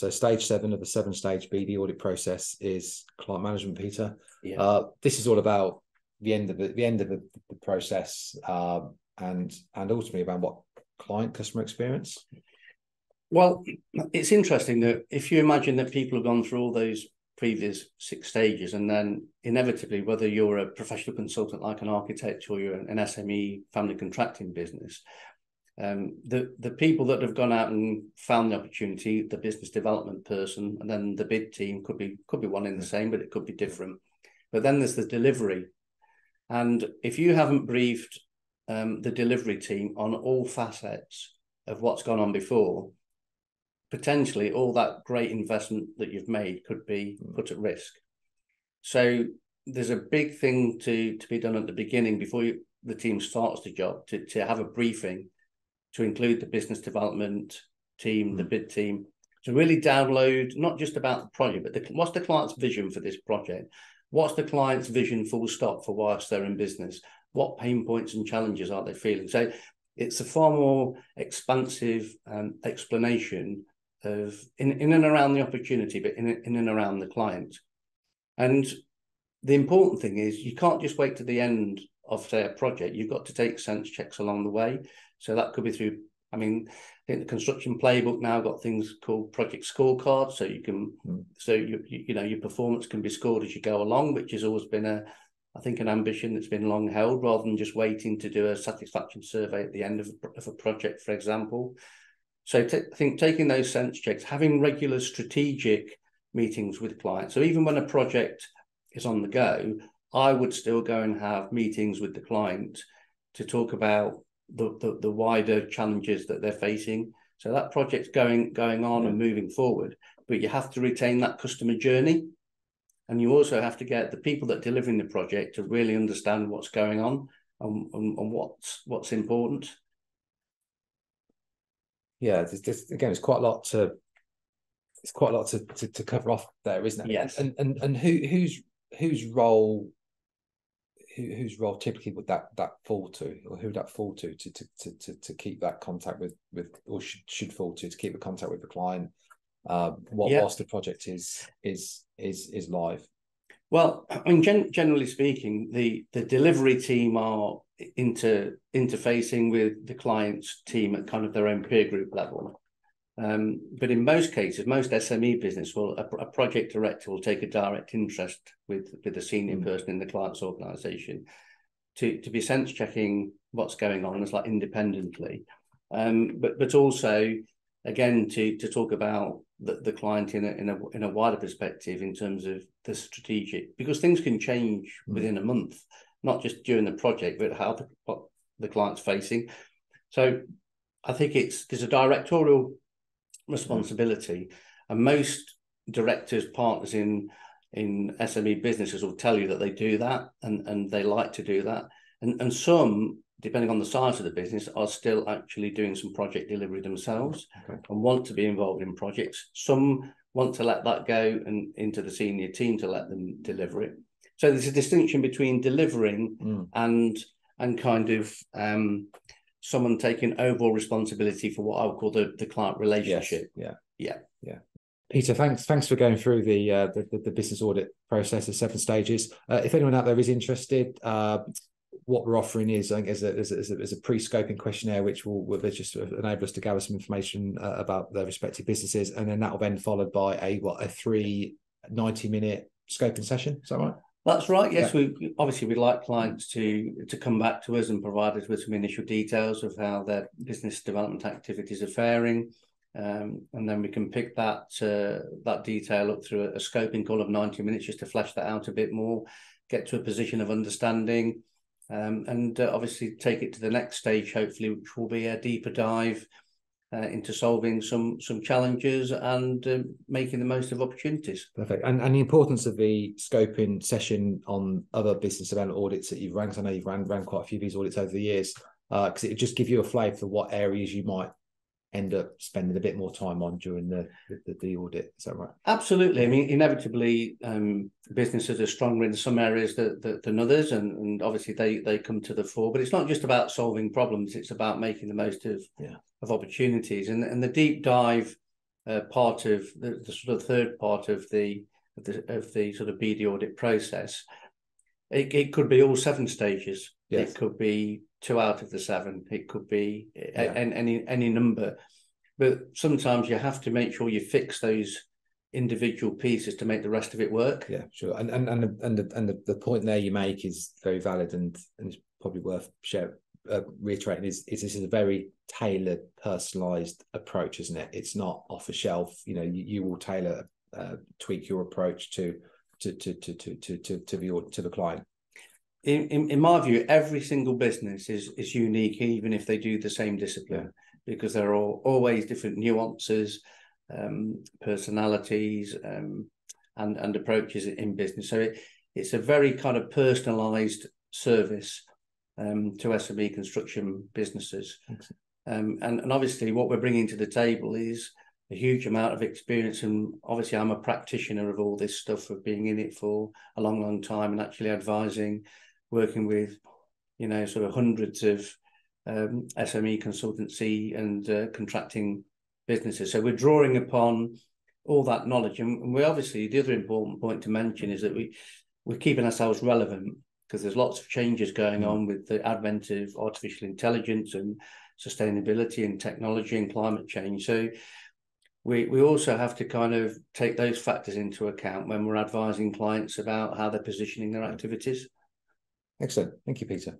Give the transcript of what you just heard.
So stage seven of the seven stage BD audit process is client management, Peter. Yeah. Uh, this is all about the end of the, the end of the, the process uh, and and ultimately about what client customer experience. Well, it's interesting that if you imagine that people have gone through all those previous six stages, and then inevitably, whether you're a professional consultant like an architect or you're an SME family contracting business, um, the the people that have gone out and found the opportunity, the business development person, and then the bid team could be could be one in the same, but it could be different. But then there's the delivery, and if you haven't briefed um, the delivery team on all facets of what's gone on before, potentially all that great investment that you've made could be put at risk. So there's a big thing to to be done at the beginning before you, the team starts the job to to have a briefing to include the business development team, the bid team, to really download not just about the project, but the, what's the client's vision for this project? What's the client's vision full stop for whilst they're in business? What pain points and challenges are they feeling? So it's a far more expansive um, explanation of in, in and around the opportunity, but in, in and around the client. And the important thing is you can't just wait to the end of say a project. You've got to take sense checks along the way. So that could be through. I mean, I think the construction playbook now got things called project scorecards, so you can, mm. so you, you know your performance can be scored as you go along, which has always been a, I think, an ambition that's been long held, rather than just waiting to do a satisfaction survey at the end of a, of a project, for example. So t- I think taking those sense checks, having regular strategic meetings with clients. So even when a project is on the go, I would still go and have meetings with the client to talk about the, the, the wider challenges that they're facing. So that project's going going on and mm-hmm. moving forward, but you have to retain that customer journey, and you also have to get the people that are delivering the project to really understand what's going on and, and, and what's what's important. Yeah, there's, again, it's quite a lot to it's quite a lot to, to, to cover off there, isn't it? Yes. And and and who whose whose role who, whose role typically would that that fall to, or who would that fall to to to to, to keep that contact with with, or should should fall to to keep the contact with the client, uh, what yeah. whilst the project is is is is live. Well, I mean, gen- generally speaking, the the delivery team are inter interfacing with the client's team at kind of their own peer group level. Um, but in most cases, most SME business will a, a, project director will take a direct interest with with the senior mm. person in the client's organisation to to be sense checking what's going on as like independently, um, but but also again to to talk about the, the client in a, in a in a wider perspective in terms of the strategic because things can change mm. within a month, not just during the project, but how the, what the client's facing. So I think it's there's a directorial responsibility. And most directors, partners in in SME businesses will tell you that they do that and, and they like to do that. And and some, depending on the size of the business, are still actually doing some project delivery themselves okay. and want to be involved in projects. Some want to let that go and into the senior team to let them deliver it. So there's a distinction between delivering mm. and and kind of um, someone taking overall responsibility for what I would call the, the client relationship. Yes. Yeah. Yeah. Yeah. Peter, thanks thanks for going through the uh, the, the, business audit process, the seven stages. Uh, if anyone out there is interested, uh, what we're offering is, I think, is a, is a, is a, pre-scoping questionnaire, which will, will just enable us to gather some information uh, about their respective businesses, and then that will then followed by a what a three 90 minute scoping session. Is that right? That's right. Yes, yeah. we obviously we'd like clients to to come back to us and provide us with some initial details of how their business development activities are faring, um, and then we can pick that uh, that detail up through a, a scoping call of ninety minutes just to flesh that out a bit more, get to a position of understanding, um, and uh, obviously take it to the next stage, hopefully, which will be a deeper dive uh, into solving some some challenges and uh, making the most of opportunities. Perfect. And and the importance of the scoping session on other business development audits that you've ran. I know you've ran ran quite a few of these audits over the years, because uh, it just give you a flavour for what areas you might end up spending a bit more time on during the the, the audit. Is that right? Absolutely. I mean, inevitably, um, businesses are stronger in some areas that, that, than others, and, and obviously they they come to the fore. But it's not just about solving problems; it's about making the most of yeah. of opportunities. And and the deep dive uh, part of the, the, sort of third part of the, of the of the sort of BD audit process. It, it could be all seven stages. Yes. It could be two out of the seven. It could be yeah. a, any any number. But sometimes you have to make sure you fix those individual pieces to make the rest of it work. Yeah, sure. And and and the, and the, and the, the point there you make is very valid and and it's probably worth share, uh, reiterating is, is this is a very tailored, personalized approach, isn't it? It's not off a shelf. You know, you, you will tailor, uh, tweak your approach to to to to to to to, to the to the client. In, in, in my view, every single business is is unique, even if they do the same discipline. Because there are always different nuances, um, personalities, um, and and approaches in business. So it, it's a very kind of personalised service um, to SME construction businesses. Um, and, and obviously, what we're bringing to the table is a huge amount of experience. And obviously, I'm a practitioner of all this stuff, of being in it for a long, long time and actually advising, working with, you know, sort of hundreds of um, SME consultancy and uh, contracting businesses. So we're drawing upon all that knowledge, and we obviously the other important point to mention is that we we're keeping ourselves relevant because there's lots of changes going on with the advent of artificial intelligence and sustainability and technology and climate change. So we we also have to kind of take those factors into account when we're advising clients about how they're positioning their activities. Excellent. Thank you, Peter.